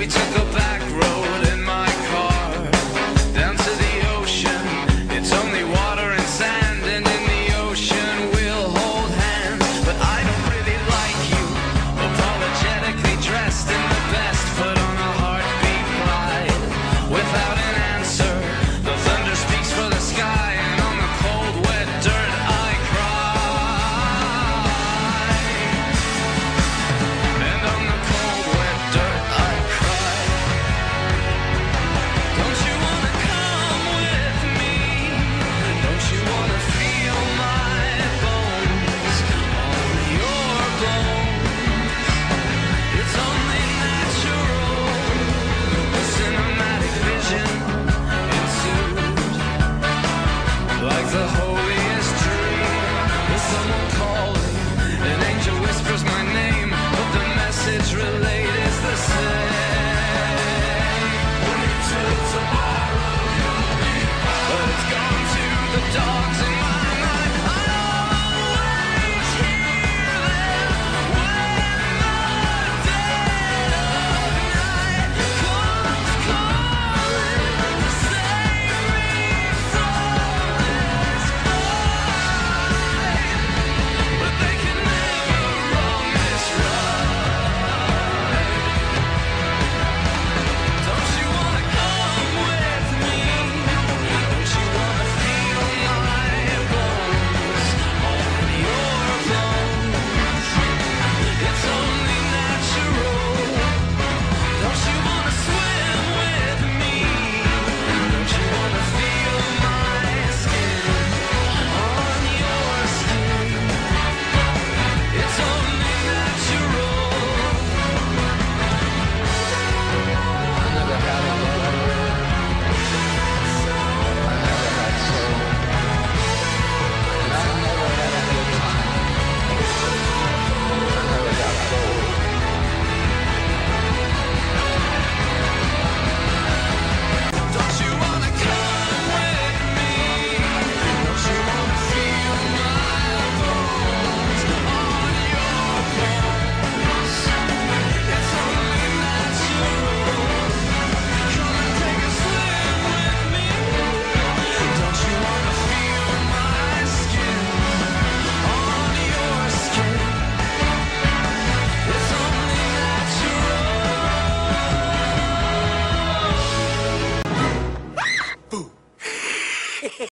we took a